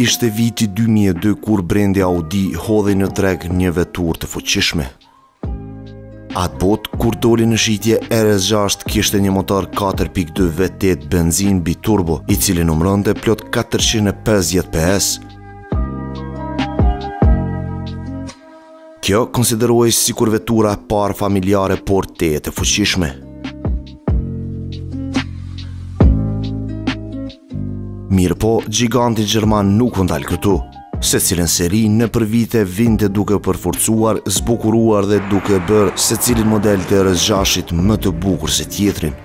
Ishte viti 2002 kur brendi Audi hodhi në treg një veturë të fuqishme. Atë botë, kur doli në shitje, RS6 kishte një motor 4.2 V8 benzin biturbo, i cili numëronte plot 450 PS. Kjo konsiderohej sikur vetura e parë familjare por tejet e fuqishme. Mirëpo, gjiganti gjerman nuk u ndal këtu, secilën seri nëpër vite vinte duke përforcuar, zbukuruar dhe duke bërë secilin model të RS6-shit më të bukur se tjetrin.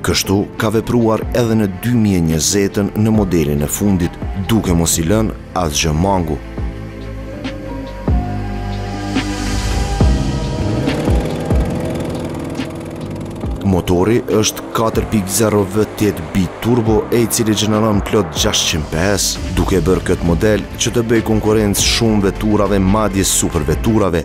Kështu ka vepruar edhe në 2020-ën në modelin e fundit, duke mos i lënë asgjë mangu. Motori është 4.0 V8 biturbo e i cili gjeneron plot 600 PS, duke e bërë këtë model që t'u bëjë konkurrencë shumë veturave madje super veturave,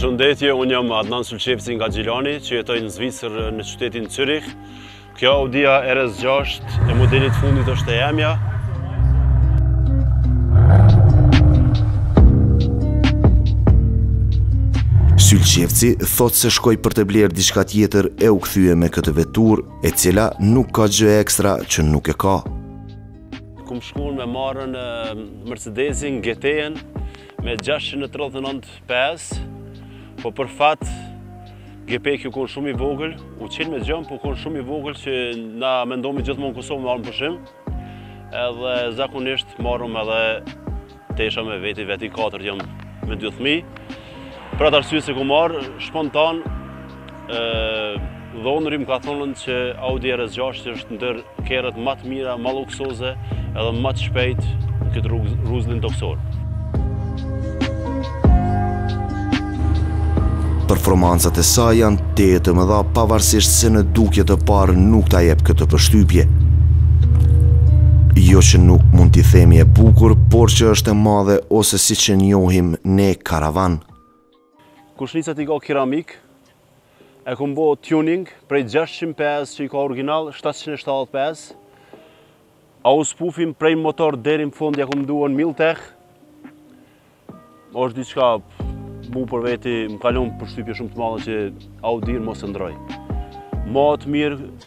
përshëndetje, unë jam Adnan Sylqevci nga Gjilani, që jetoj në Zvicër në qytetin Cyrih. Kjo Audia RS6 E modelit t'fundit është e jemja. Sylqevci thotë se shkoi për të blerë diçka tjetër e u kthye me këtë veturë, e cila nuk ka gjë ekstra që nuk e ka. Kum shku me marrë Mercedesin GT-n me 639 PS. Po për fat gepeki u konë shumë i vogël U qelë me xham, po u konë shumë i vogël Që na mendomi gjithmonë n'Kosovë marrim pushim Edhe zakonisht marrim edhe tesha me veti, veti 4 jem me 2 thmi Për atë arsye s'e kum marrë, shpontan Dhondrri m'ka thonë që Audi RS6 është ndër kerret ma të mira, ma luksoze edhe ma të shpejtë në këtë rruzullin tokësor. Performancat e saj janë tejet të mëdha pavarësisht se në dukje të parë nuk ta jep këtë përshtypje. Jo që nuk mund t'i themi e bukur, por që është e madhe ose siç e njohim ne karavan. Koçnicat i ka keramik, e kom bo tuning prej 600 PS që i ka original 775, auspuhin prej motorit deri në fund e kum ndu Milltek, osht diçka mu për veti m'ka lon përshtypje shumë të madhe që Audin mos ta ndrroj. Ma të mirë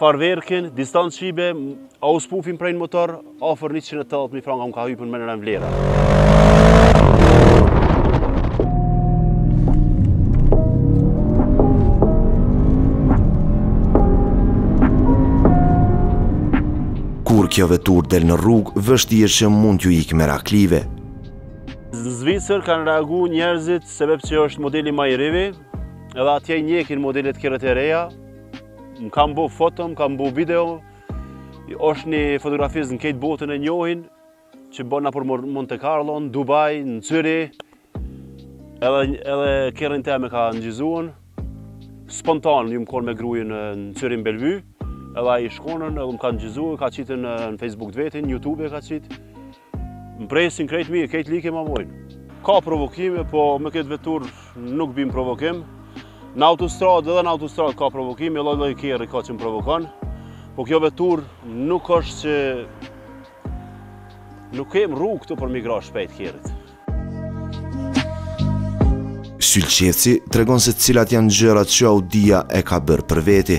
Farverken, distancë qibe, a uspufin prej në motor, afër 180.000 franga më ka hypën me në rem vlera. Kur kjo veturë del në rrugë, vështirë që mund t'ju ikë meraklive. N'Zvicër kanë reagu njerëzit sebep që është modeli ma i ri, edhe atje njekin modelet, kerret e reja, Më kam bu foto, më kam bu video, është një fotografist, në krejt botën e njohin, që bon për Monte Carlo, në Dubai, në Cyrih, edhe, edhe kerrin tem e ka inçizu, spontan, jum kon me grujën në Cyrih në Belvy, edhe ai shkon, edhe më ka inçizu, ka qitë në, Facebook të vetin, Youtube e ka qitë, Më presin krejt mirë, krejt like ma vojnë. Ka provokime, po me këtë veturë nuk bim n'provokim. Në autostradë edhe në autostradë ka provokime, lloj-lloj kerri ka që më provokon. Po kjo veturë nuk është që... Nuk kemë rrugë këtu për me i gra shpejt kerret. Sylqeci tregon se cilat janë gjërat që Audia e ka bërë për veti.